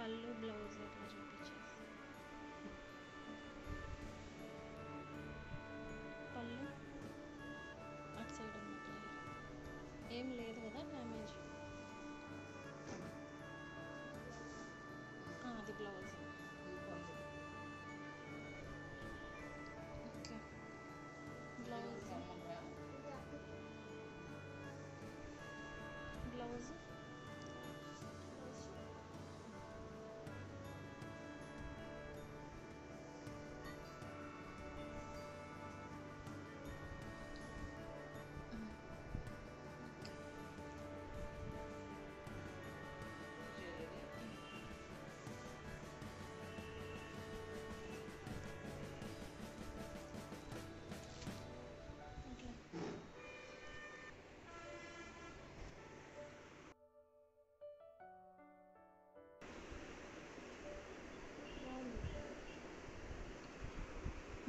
పళ్ళు బ్లౌజ్ అట్లా చూపించేసి పళ్ళు అటు సైడ్ ఉన్నట్లు ఏం లేదు కదా డ్యామేజ్? అది బ్లౌజ్.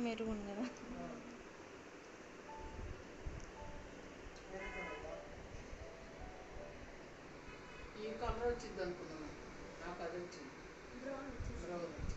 మెరుగు కదా ఈ కలర్ వచ్చింది అనుకున్నాను నాకు అది వచ్చింది. బ్రౌన్